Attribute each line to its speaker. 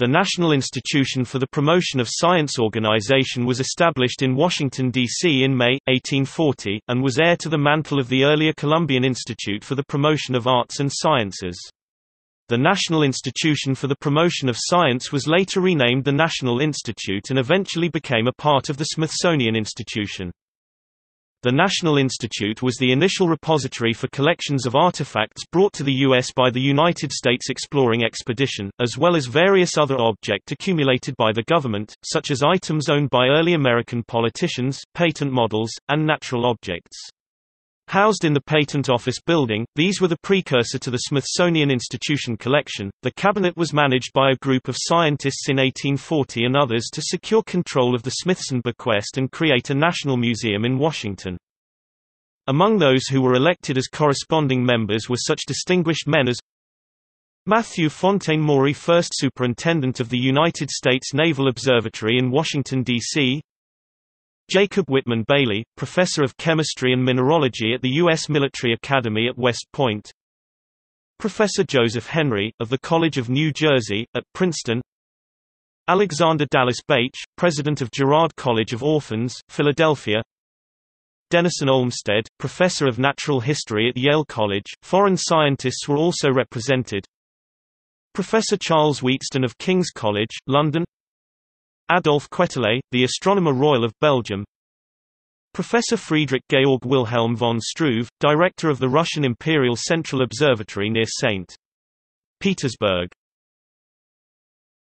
Speaker 1: The National Institution for the Promotion of Science organization was established in Washington, D.C. in May, 1840, and was heir to the mantle of the earlier Columbian Institute for the Promotion of Arts and Sciences. The National Institution for the Promotion of Science was later renamed the National Institute and eventually became a part of the Smithsonian Institution. The National Institute was the initial repository for collections of artifacts brought to the U.S. by the United States Exploring Expedition, as well as various other objects accumulated by the government, such as items owned by early American politicians, patent models, and natural objects. Housed in the Patent Office building, these were the precursor to the Smithsonian Institution collection. The cabinet was managed by a group of scientists in 1840 and others to secure control of the Smithson bequest and create a national museum in Washington. Among those who were elected as corresponding members were such distinguished men as Matthew Fontaine Maury first superintendent of the United States Naval Observatory in Washington, D.C., Jacob Whitman Bailey, professor of chemistry and mineralogy at the U.S. Military Academy at West Point. Professor Joseph Henry, of the College of New Jersey, at Princeton. Alexander Dallas Bache, president of Girard College of Orphans, Philadelphia. Denison Olmsted, professor of natural history at Yale College. Foreign scientists were also represented. Professor Charles Wheatstone of King's College, London. Adolphe Quetelet, the Astronomer Royal of Belgium Professor Friedrich Georg Wilhelm von Struve, director of the Russian Imperial Central Observatory near St. Petersburg